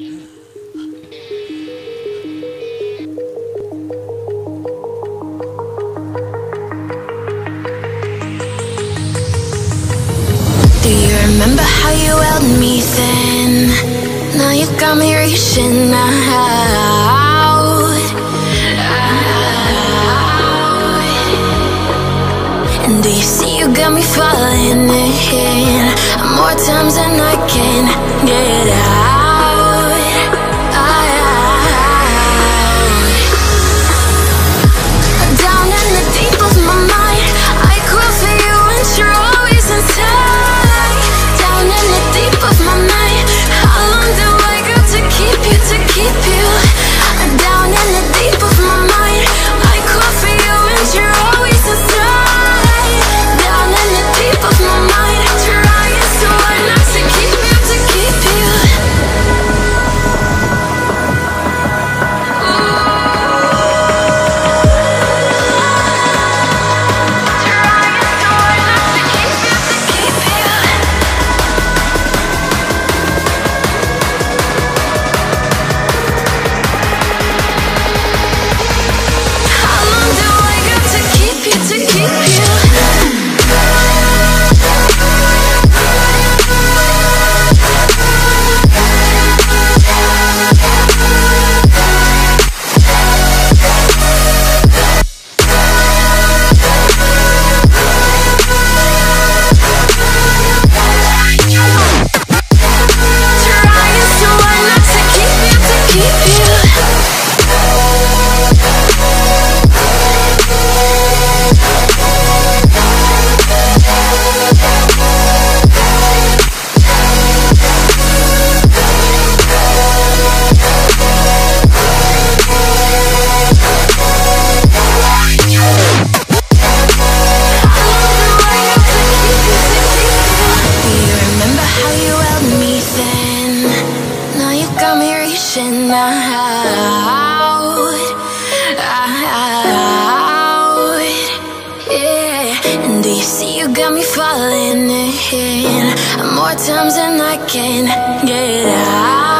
Remember how you held me then? Now you got me reaching out, out. And do you see you got me falling in? More times than I can get. You got me falling in. More times than I can get out.